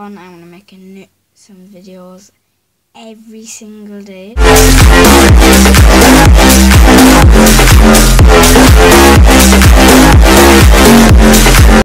I'm gonna make new, some videos every single day.